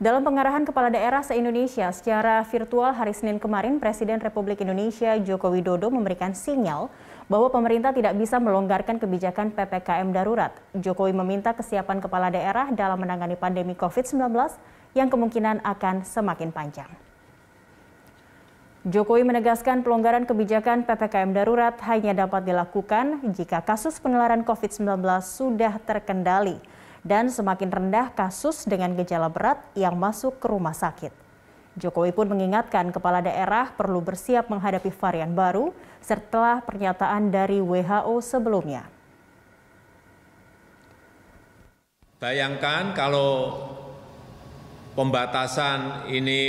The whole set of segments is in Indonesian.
Dalam pengarahan kepala daerah se-Indonesia secara virtual hari Senin kemarin, Presiden Republik Indonesia Joko Widodo memberikan sinyal bahwa pemerintah tidak bisa melonggarkan kebijakan PPKM darurat. Jokowi meminta kesiapan kepala daerah dalam menangani pandemi COVID-19 yang kemungkinan akan semakin panjang. Jokowi menegaskan pelonggaran kebijakan PPKM darurat hanya dapat dilakukan jika kasus penularan COVID-19 sudah terkendali dan semakin rendah kasus dengan gejala berat yang masuk ke rumah sakit. Jokowi pun mengingatkan kepala daerah perlu bersiap menghadapi varian baru setelah pernyataan dari WHO sebelumnya. Bayangkan kalau pembatasan ini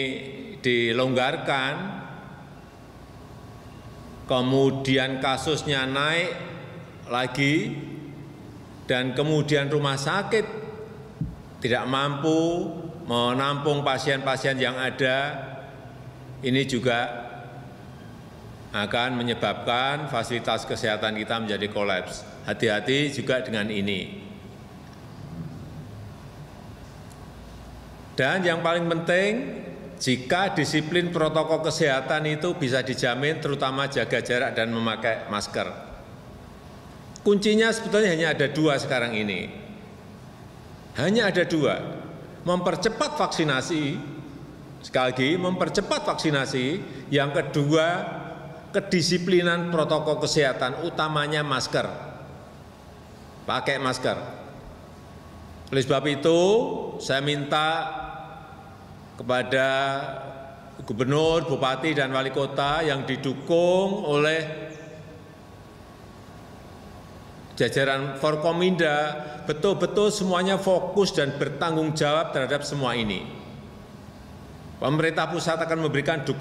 dilonggarkan, kemudian kasusnya naik lagi, dan kemudian rumah sakit tidak mampu menampung pasien-pasien yang ada, ini juga akan menyebabkan fasilitas kesehatan kita menjadi kolaps. Hati-hati juga dengan ini. Dan yang paling penting, jika disiplin protokol kesehatan itu bisa dijamin, terutama jaga jarak dan memakai masker. Kuncinya sebetulnya hanya ada dua sekarang ini. Hanya ada dua. Mempercepat vaksinasi, sekali lagi mempercepat vaksinasi. Yang kedua, kedisiplinan protokol kesehatan, utamanya masker. Pakai masker. Oleh sebab itu, saya minta kepada gubernur, bupati, dan wali kota yang didukung oleh jajaran Forkominda betul-betul semuanya fokus dan bertanggung jawab terhadap semua ini. Pemerintah pusat akan memberikan dukungan